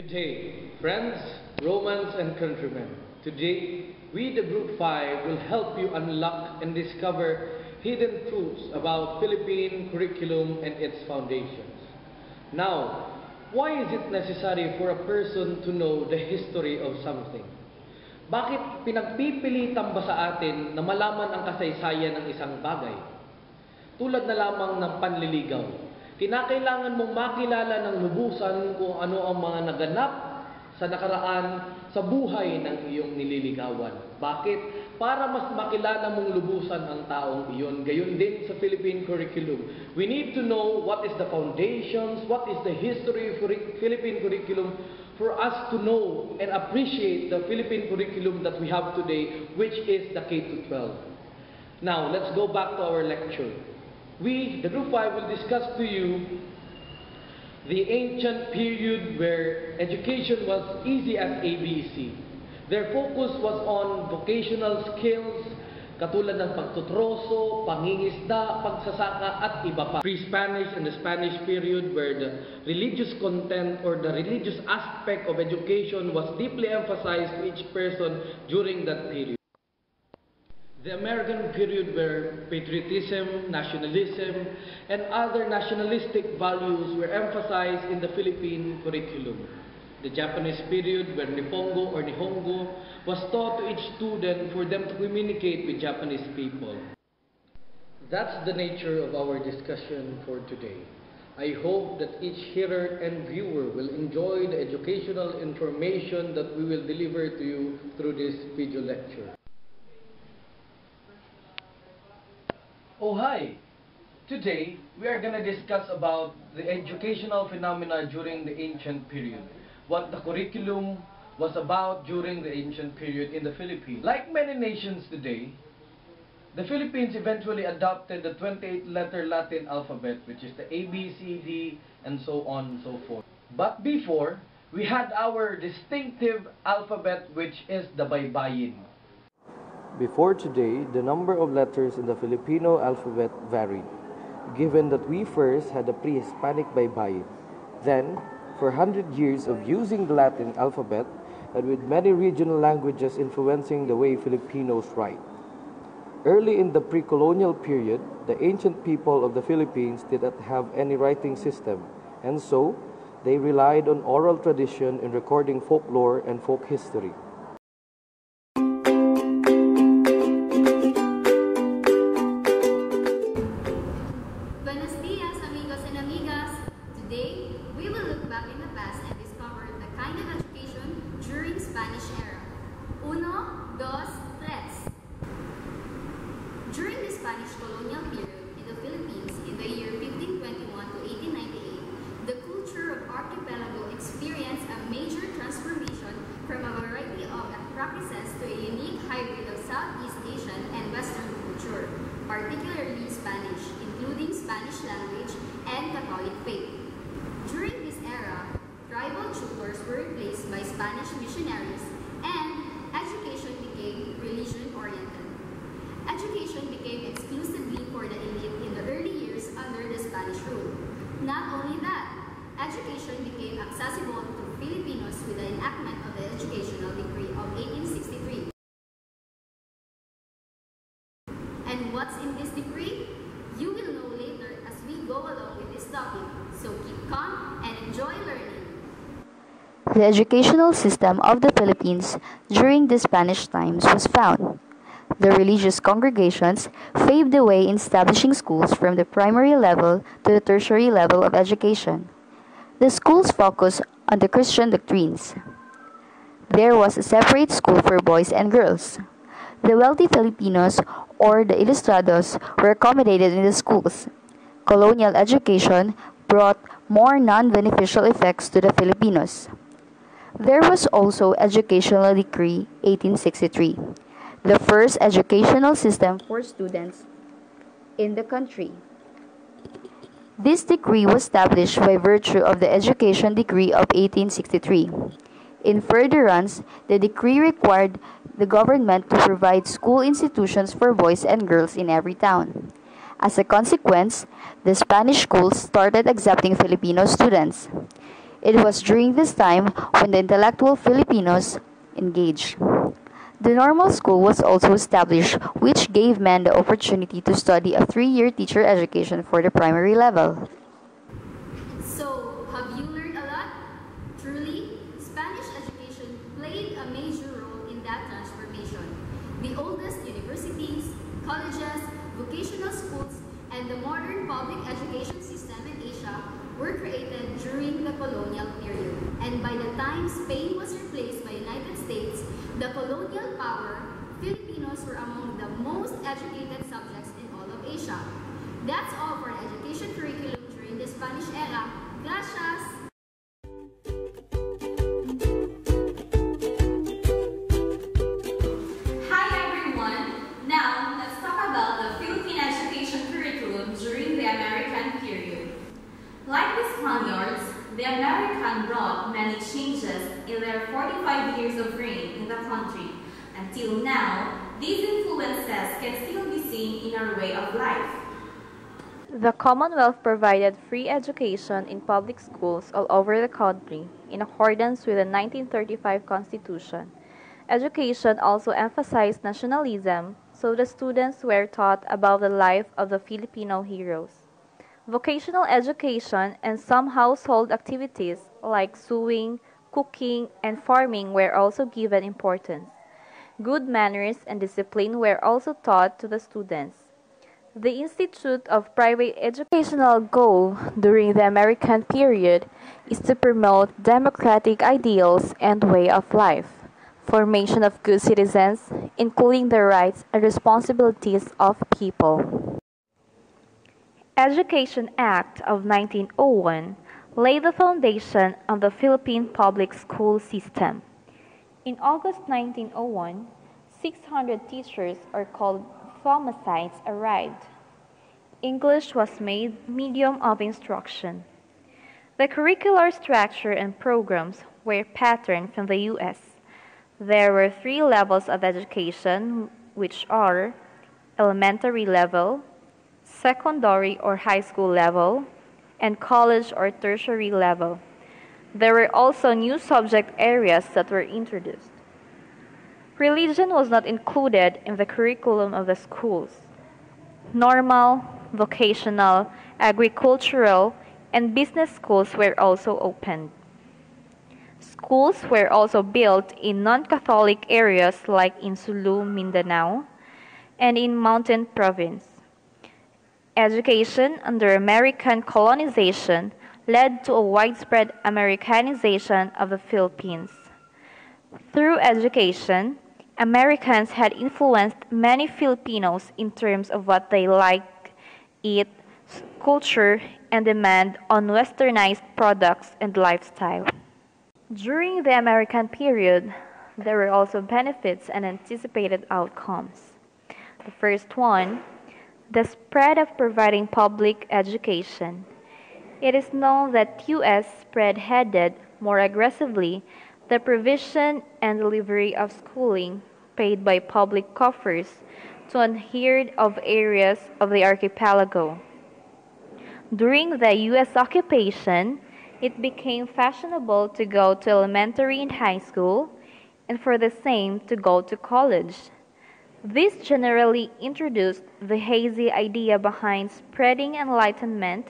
Good day, friends, Romans, and countrymen. Today, we, the Group 5, will help you unlock and discover hidden truths about Philippine curriculum and its foundations. Now, why is it necessary for a person to know the history of something? Bakit pinagpipilitan ba sa atin na malaman ang kasaysayan ng isang bagay? Tulad na lamang ng panliligaw. Kinakailangan mong makilala ng lubusan kung ano ang mga naganap sa nakaraan sa buhay ng iyong nililigawan. Bakit? Para mas makilala mong lubusan ang taong iyon. Gayon din sa Philippine curriculum. We need to know what is the foundations, what is the history of Philippine curriculum for us to know and appreciate the Philippine curriculum that we have today, which is the K-12. Now, let's go back to our lecture. We, the Group 5, will discuss to you the ancient period where education was easy as ABC. Their focus was on vocational skills, katulad ng pagtutroso, pangingisda, pagsasaka, at iba pa. Pre-Spanish and the Spanish period where the religious content or the religious aspect of education was deeply emphasized to each person during that period. The American period where patriotism, nationalism, and other nationalistic values were emphasized in the Philippine curriculum. The Japanese period where Nippongo or Nihongo was taught to each student for them to communicate with Japanese people. That's the nature of our discussion for today. I hope that each hearer and viewer will enjoy the educational information that we will deliver to you through this video lecture. Oh hi! Today, we are going to discuss about the educational phenomena during the ancient period. What the curriculum was about during the ancient period in the Philippines. Like many nations today, the Philippines eventually adopted the 28-letter Latin alphabet, which is the A, B, C, D, and so on and so forth. But before, we had our distinctive alphabet, which is the Baybayin. Before today, the number of letters in the Filipino alphabet varied, given that we first had a pre-Hispanic Baybayin. Then, for 100 years of using the Latin alphabet, and with many regional languages influencing the way Filipinos write. Early in the pre-colonial period, the ancient people of the Philippines did not have any writing system, and so they relied on oral tradition in recording folklore and folk history. Education became accessible to Filipinos with the enactment of the Educational Decree of 1863. And what's in this decree? You will know later as we go along with this topic. So keep calm and enjoy learning. The educational system of the Philippines during the Spanish times was found. The religious congregations paved the way in establishing schools from the primary level to the tertiary level of education. The schools focused on the Christian doctrines. There was a separate school for boys and girls. The wealthy Filipinos or the ilustrados were accommodated in the schools. Colonial education brought more non-beneficial effects to the Filipinos. There was also Educational Decree 1863, the first educational system for students in the country. This decree was established by virtue of the Education Decree of 1863. In furtherance, the decree required the government to provide school institutions for boys and girls in every town. As a consequence, the Spanish schools started accepting Filipino students. It was during this time when the intellectual Filipinos engaged. The normal school was also established, which gave men the opportunity to study a three year teacher education for the primary level. So, have you learned a lot? Truly, Spanish education played a major role in that transformation. The oldest universities, colleges, vocational schools, and the modern public education system in Asia were created during the colonial period. And by the time Spain was replaced by United States, the colonial Filipinos were among the most educated The Commonwealth provided free education in public schools all over the country in accordance with the 1935 Constitution. Education also emphasized nationalism, so the students were taught about the life of the Filipino heroes. Vocational education and some household activities like sewing, cooking, and farming were also given importance. Good manners and discipline were also taught to the students. The Institute of Private Educational goal during the American period is to promote democratic ideals and way of life, formation of good citizens, including the rights and responsibilities of people. Education Act of 1901 laid the foundation of the Philippine public school system. In August 1901, 600 teachers are called Thomasites arrived. English was made medium of instruction. The curricular structure and programs were patterned from the US. There were three levels of education, which are elementary level, secondary or high school level, and college or tertiary level. There were also new subject areas that were introduced. Religion was not included in the curriculum of the schools. Normal, vocational, agricultural, and business schools were also opened. Schools were also built in non Catholic areas like in Sulu, Mindanao, and in Mountain Province. Education under American colonization led to a widespread Americanization of the Philippines. Through education, Americans had influenced many Filipinos in terms of what they like, eat, culture, and demand on westernized products and lifestyle. During the American period, there were also benefits and anticipated outcomes. The first one, the spread of providing public education. It is known that US spread-headed more aggressively the provision and delivery of schooling paid by public coffers to unheard of areas of the archipelago. During the US occupation, it became fashionable to go to elementary and high school, and for the same to go to college. This generally introduced the hazy idea behind spreading enlightenment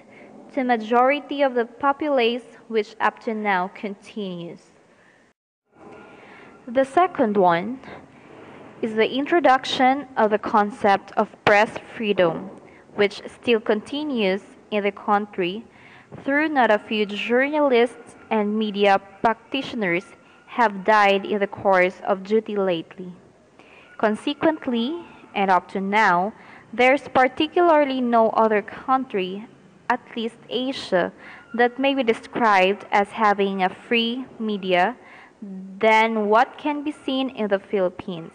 to majority of the populace which up to now continues. The second one is the introduction of the concept of press freedom, which still continues in the country through not a few journalists and media practitioners have died in the course of duty lately. Consequently, and up to now, there's particularly no other country, at least Asia, that may be described as having a free media than what can be seen in the Philippines.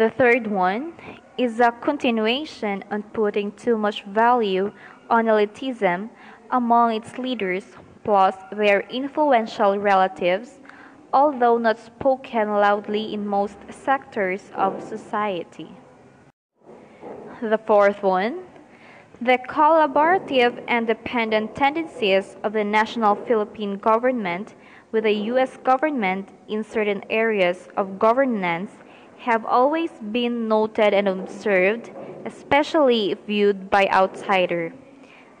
The third one is a continuation on putting too much value on elitism among its leaders plus their influential relatives, although not spoken loudly in most sectors of society. The fourth one, The collaborative and dependent tendencies of the national Philippine government with the U.S. government in certain areas of governance have always been noted and observed, especially viewed by outsider.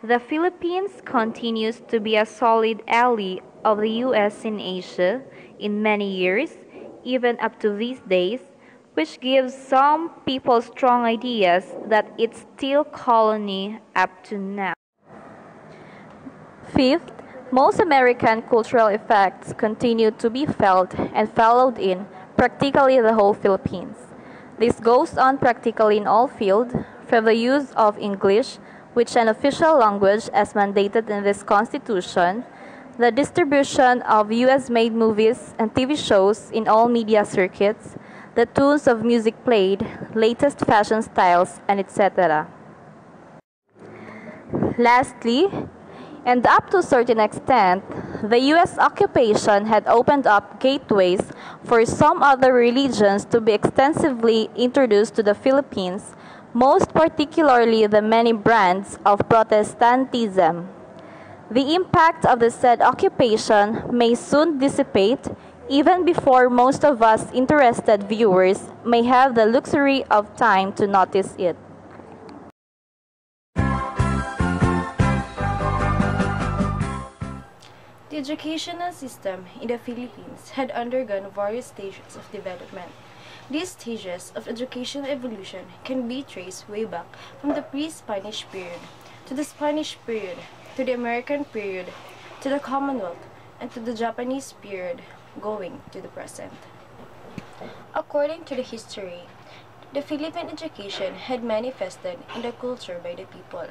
The Philippines continues to be a solid ally of the U.S. in Asia in many years, even up to these days, which gives some people strong ideas that it's still colony up to now. Fifth, most American cultural effects continue to be felt and followed in practically the whole Philippines. This goes on practically in all fields, from the use of English, which an official language as mandated in this constitution, the distribution of US-made movies and TV shows in all media circuits, the tunes of music played, latest fashion styles, and etc. Lastly, and up to a certain extent, the U.S. occupation had opened up gateways for some other religions to be extensively introduced to the Philippines, most particularly the many brands of Protestantism. The impact of the said occupation may soon dissipate even before most of us interested viewers may have the luxury of time to notice it. The educational system in the Philippines had undergone various stages of development. These stages of educational evolution can be traced way back from the pre-Spanish period to the Spanish period to the American period to the Commonwealth and to the Japanese period going to the present. According to the history, the Philippine education had manifested in the culture by the people.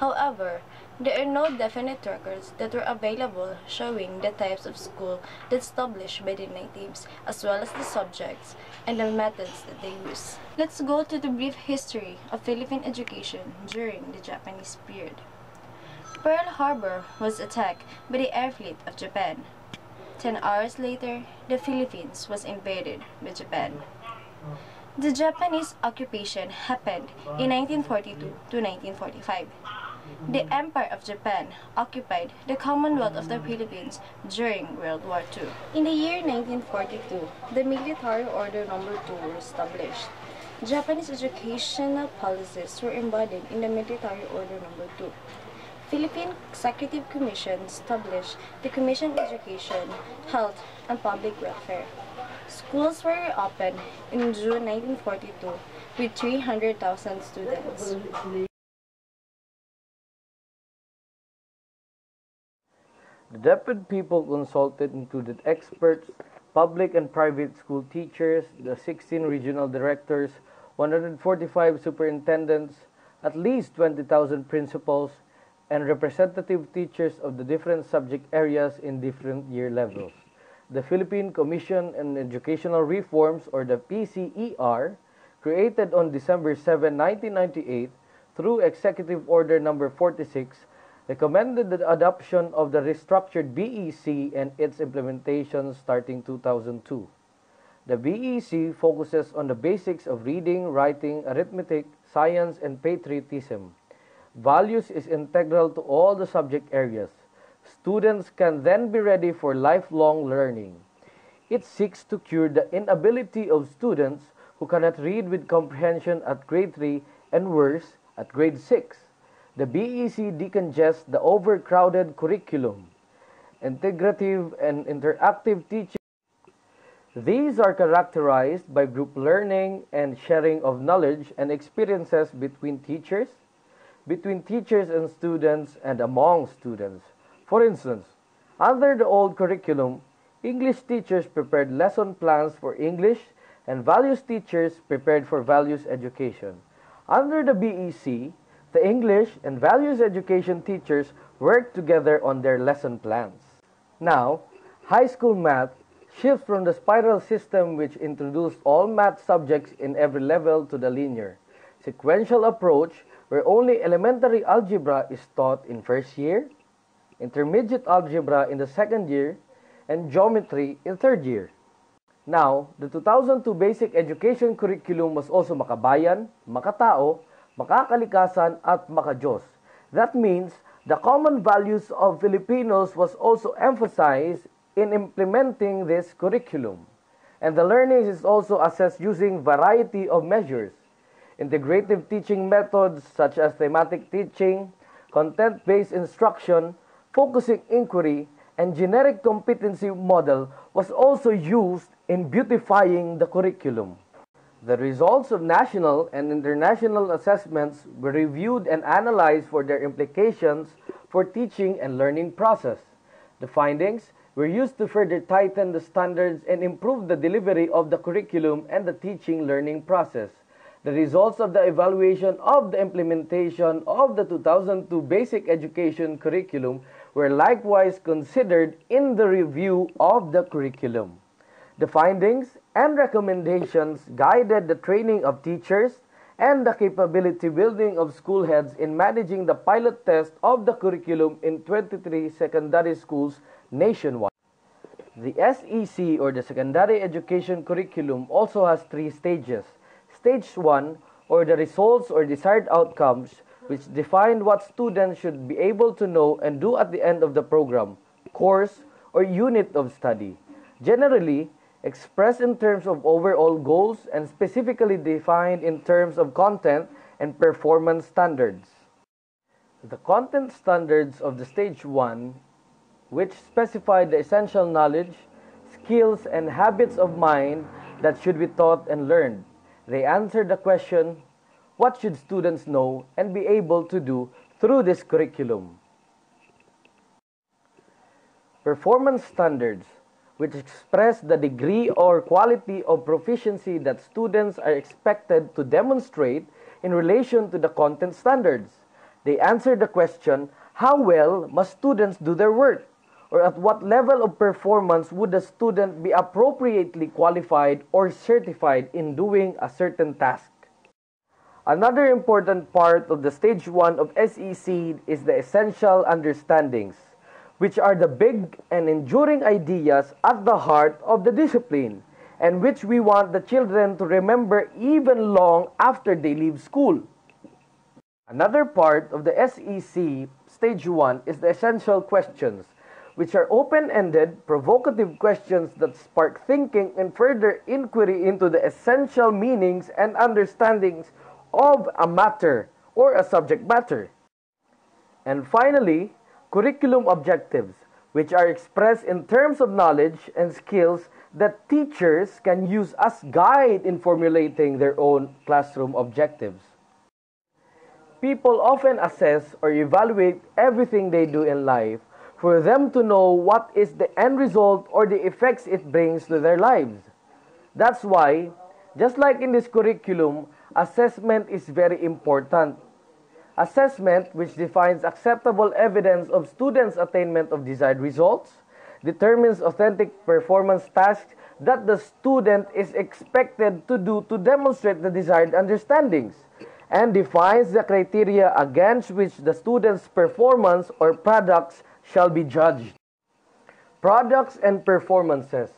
However, there are no definite records that were available showing the types of school that established by the natives, as well as the subjects and the methods that they use. Let's go to the brief history of Philippine education during the Japanese period. Pearl Harbor was attacked by the air fleet of Japan. Ten hours later, the Philippines was invaded by Japan. The Japanese occupation happened in 1942 to 1945. The Empire of Japan occupied the Commonwealth of the Philippines during World War II. In the year 1942, the Military Order No. 2 was established. Japanese educational policies were embodied in the Military Order No. 2. Philippine Executive Commission established the Commission on Education, Health, and Public Welfare. Schools were opened in June 1942 with 300,000 students. The Deped people consulted included experts, public and private school teachers, the 16 regional directors, 145 superintendents, at least 20,000 principals, and representative teachers of the different subject areas in different year levels. The Philippine Commission on Educational Reforms, or the PCER, created on December 7, 1998, through Executive Order Number 46, recommended the adoption of the restructured BEC and its implementation starting 2002. The BEC focuses on the basics of reading, writing, arithmetic, science, and patriotism. Values is integral to all the subject areas. Students can then be ready for lifelong learning. It seeks to cure the inability of students who cannot read with comprehension at grade 3 and worse at grade 6. The BEC decongests the overcrowded curriculum. Integrative and interactive teaching. These are characterized by group learning and sharing of knowledge and experiences between teachers, between teachers and students, and among students. For instance, under the old curriculum, English teachers prepared lesson plans for English and values teachers prepared for values education. Under the BEC, the English and values education teachers work together on their lesson plans. Now, high school math shifts from the spiral system which introduced all math subjects in every level to the linear, sequential approach where only elementary algebra is taught in first year, intermediate algebra in the second year, and geometry in third year. Now, the 2002 basic education curriculum was also makabayan, makatao, makakalikasan at makajos. That means the common values of Filipinos was also emphasized in implementing this curriculum. And the learning is also assessed using variety of measures. Integrative teaching methods such as thematic teaching, content-based instruction, focusing inquiry, and generic competency model was also used in beautifying the curriculum. The results of national and international assessments were reviewed and analyzed for their implications for teaching and learning process. The findings were used to further tighten the standards and improve the delivery of the curriculum and the teaching learning process. The results of the evaluation of the implementation of the 2002 Basic Education Curriculum were likewise considered in the review of the curriculum. The findings and recommendations guided the training of teachers and the capability building of school heads in managing the pilot test of the curriculum in 23 secondary schools nationwide. The SEC or the Secondary Education Curriculum also has three stages. Stage 1 or the results or desired outcomes which define what students should be able to know and do at the end of the program, course, or unit of study. Generally, expressed in terms of overall goals and specifically defined in terms of content and performance standards. The content standards of the stage 1, which specify the essential knowledge, skills, and habits of mind that should be taught and learned. They answer the question, what should students know and be able to do through this curriculum? Performance standards which express the degree or quality of proficiency that students are expected to demonstrate in relation to the content standards. They answer the question, how well must students do their work? Or at what level of performance would a student be appropriately qualified or certified in doing a certain task? Another important part of the stage 1 of SEC is the essential understandings which are the big and enduring ideas at the heart of the discipline, and which we want the children to remember even long after they leave school. Another part of the SEC Stage 1 is the essential questions, which are open ended, provocative questions that spark thinking and further inquiry into the essential meanings and understandings of a matter or a subject matter. And finally, curriculum objectives, which are expressed in terms of knowledge and skills that teachers can use as guide in formulating their own classroom objectives. People often assess or evaluate everything they do in life for them to know what is the end result or the effects it brings to their lives. That's why, just like in this curriculum, assessment is very important assessment, which defines acceptable evidence of students' attainment of desired results, determines authentic performance tasks that the student is expected to do to demonstrate the desired understandings, and defines the criteria against which the student's performance or products shall be judged. Products and performances,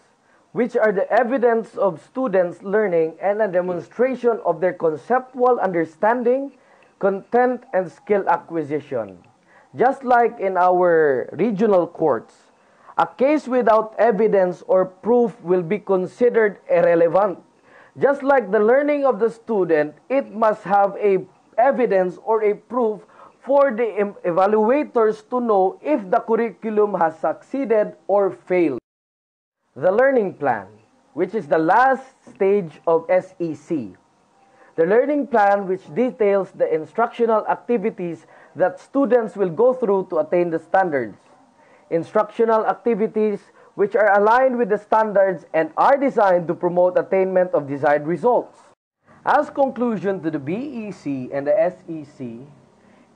which are the evidence of students' learning and a demonstration of their conceptual understanding content and skill acquisition. Just like in our regional courts, a case without evidence or proof will be considered irrelevant. Just like the learning of the student, it must have a evidence or a proof for the evaluators to know if the curriculum has succeeded or failed. The learning plan, which is the last stage of SEC, the learning plan which details the instructional activities that students will go through to attain the standards. Instructional activities which are aligned with the standards and are designed to promote attainment of desired results. As conclusion to the BEC and the SEC,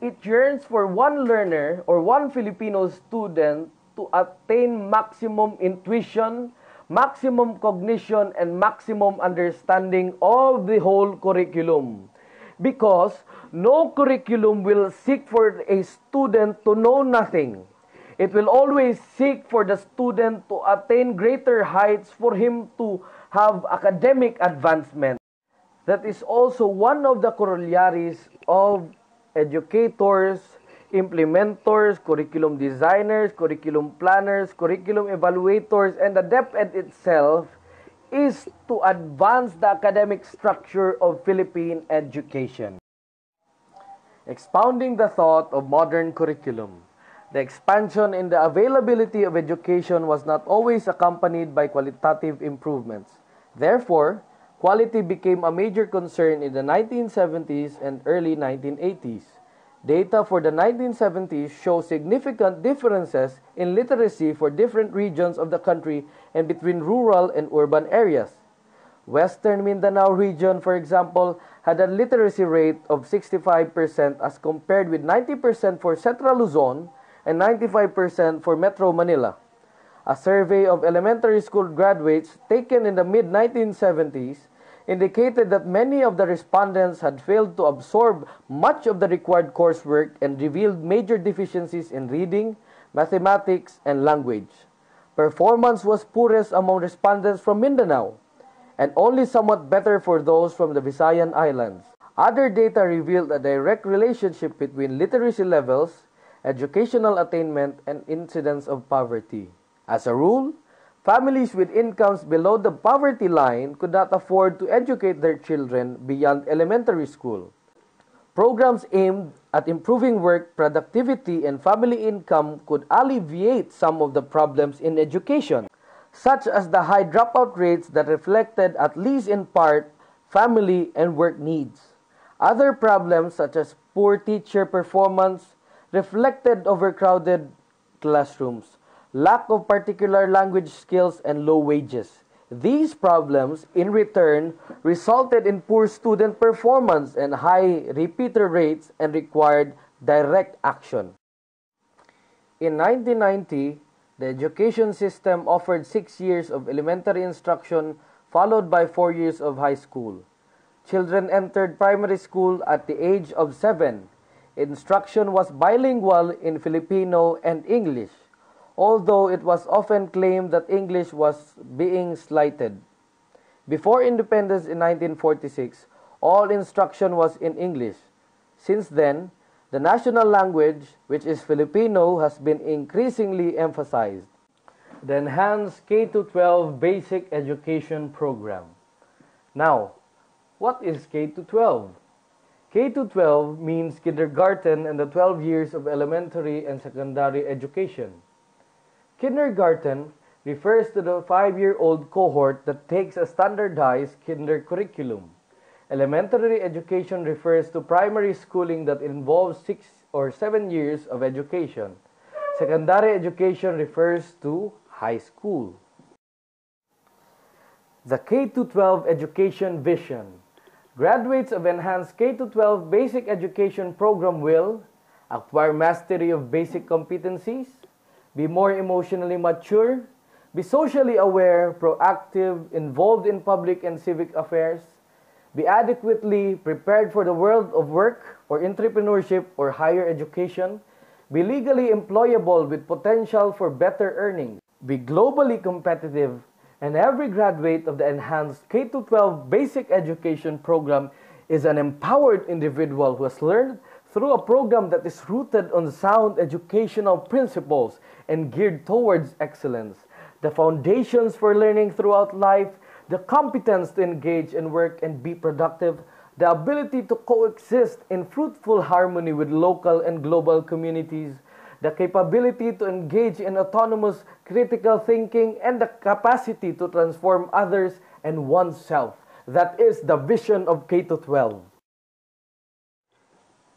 it yearns for one learner or one Filipino student to attain maximum intuition, maximum cognition and maximum understanding of the whole curriculum. Because no curriculum will seek for a student to know nothing. It will always seek for the student to attain greater heights for him to have academic advancement. that is also one of the corollaries of educators, implementors, curriculum designers, curriculum planners, curriculum evaluators, and the DepEd itself is to advance the academic structure of Philippine education. Expounding the thought of modern curriculum, the expansion in the availability of education was not always accompanied by qualitative improvements. Therefore, quality became a major concern in the 1970s and early 1980s. Data for the 1970s show significant differences in literacy for different regions of the country and between rural and urban areas. Western Mindanao region, for example, had a literacy rate of 65% as compared with 90% for Central Luzon and 95% for Metro Manila. A survey of elementary school graduates taken in the mid 1970s indicated that many of the respondents had failed to absorb much of the required coursework and revealed major deficiencies in reading, mathematics, and language. Performance was poorest among respondents from Mindanao and only somewhat better for those from the Visayan Islands. Other data revealed a direct relationship between literacy levels, educational attainment, and incidence of poverty. As a rule, families with incomes below the poverty line could not afford to educate their children beyond elementary school. Programs aimed at improving work productivity and family income could alleviate some of the problems in education, such as the high dropout rates that reflected, at least in part, family and work needs. Other problems, such as poor teacher performance, reflected overcrowded classrooms, lack of particular language skills, and low wages. These problems, in return, resulted in poor student performance and high repeater rates and required direct action. In 1990, the education system offered six years of elementary instruction followed by four years of high school. Children entered primary school at the age of seven. Instruction was bilingual in Filipino and English although it was often claimed that English was being slighted. Before independence in 1946, all instruction was in English. Since then, the national language, which is Filipino, has been increasingly emphasized. The Enhanced K-12 Basic Education Program. Now, what is K-12? K-12 means kindergarten and the 12 years of elementary and secondary education. Kindergarten refers to the five-year-old cohort that takes a standardized kinder curriculum. Elementary education refers to primary schooling that involves six or seven years of education. Secondary education refers to high school. The K-12 Education Vision. Graduates of Enhanced K-12 Basic Education Program will acquire mastery of basic competencies, be more emotionally mature, be socially aware, proactive, involved in public and civic affairs, be adequately prepared for the world of work or entrepreneurship or higher education, be legally employable with potential for better earnings, be globally competitive, and every graduate of the enhanced K-12 basic education program is an empowered individual who has learned through a program that is rooted on sound educational principles and geared towards excellence, the foundations for learning throughout life, the competence to engage and work and be productive, the ability to coexist in fruitful harmony with local and global communities, the capability to engage in autonomous critical thinking, and the capacity to transform others and oneself. That is the vision of K 12.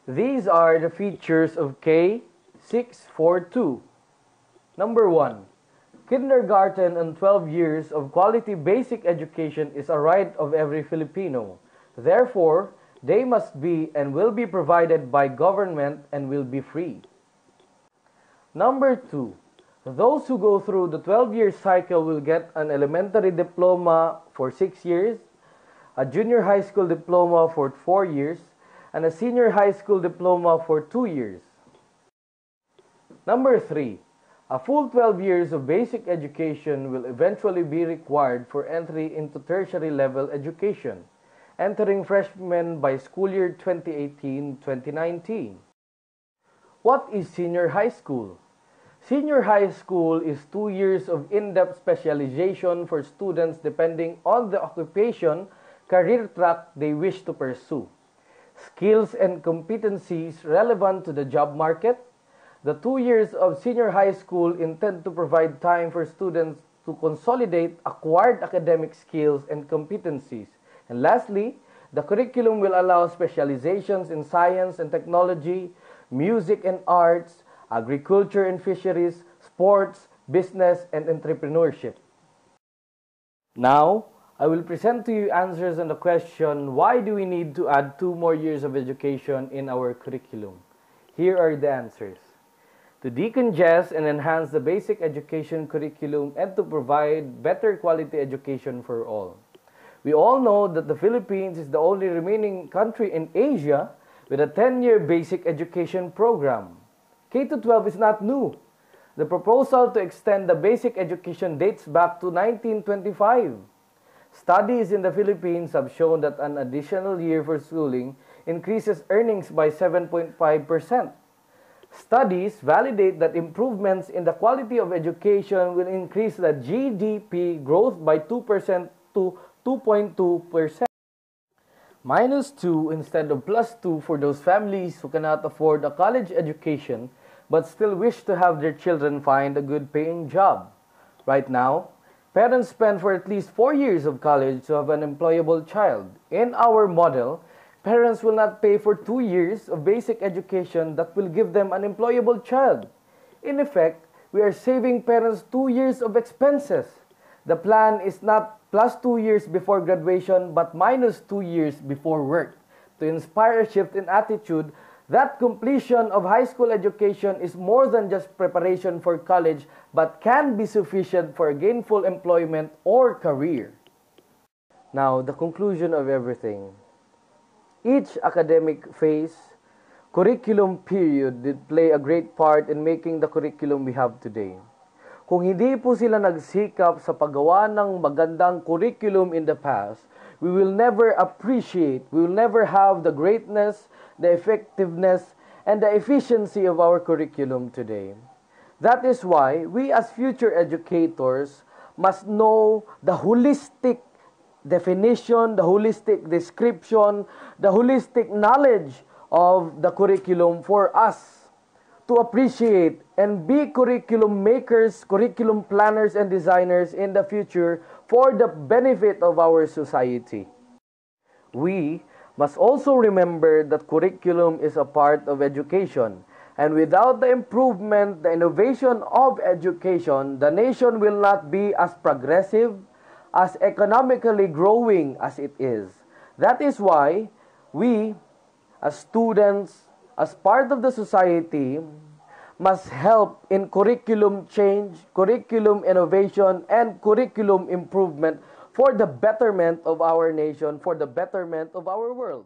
These are the features of K-12. Number 1. Kindergarten and 12 years of quality basic education is a right of every Filipino. Therefore, they must be and will be provided by government and will be free. Number 2. Those who go through the 12-year cycle will get an elementary diploma for 6 years, a junior high school diploma for 4 years, and a senior high school diploma for two years. Number three, a full 12 years of basic education will eventually be required for entry into tertiary level education. entering freshmen by school year 2018-2019. What is senior high school? Senior high school is two years of in-depth specialization for students depending on the occupation, career track they wish to pursue. Skills and competencies relevant to the job market. The two years of senior high school intend to provide time for students to consolidate acquired academic skills and competencies. And lastly, the curriculum will allow specializations in science and technology, music and arts, agriculture and fisheries, sports, business, and entrepreneurship. Now, I will present to you answers on the question, why do we need to add two more years of education in our curriculum? Here are the answers. To decongest and enhance the basic education curriculum and to provide better quality education for all. We all know that the Philippines is the only remaining country in Asia with a 10-year basic education program. K-12 is not new. The proposal to extend the basic education dates back to 1925. Studies in the Philippines have shown that an additional year for schooling increases earnings by 7.5%. Studies validate that improvements in the quality of education will increase the GDP growth by 2% to 2.2%. Minus 2 instead of plus 2 for those families who cannot afford a college education but still wish to have their children find a good paying job. Right now, parents spend for at least 4 years of college to have an employable child. In our model, parents will not pay for 2 years of basic education that will give them an employable child. In effect, we are saving parents 2 years of expenses. The plan is not plus two years before graduation but minus two years before work to inspire a shift in attitude that completion of high school education is more than just preparation for college but can be sufficient for gainful employment or career. Now, the conclusion of everything. Each academic phase, curriculum period did play a great part in making the curriculum we have today. Kung hindi po sila nagsikap sa paggawa ng magandang curriculum in the past, we will never appreciate, we will never have the greatness, the effectiveness, and the efficiency of our curriculum today. That is why we as future educators must know the holistic definition, the holistic description, the holistic knowledge of the curriculum for us to appreciate and be curriculum makers, curriculum planners, and designers in the future for the benefit of our society. We must also remember that curriculum is a part of education. And without the improvement, the innovation of education, the nation will not be as progressive, as economically growing as it is. That is why we, as students, as part of the society, must help in curriculum change, curriculum innovation, and curriculum improvement for the betterment of our nation, for the betterment of our world.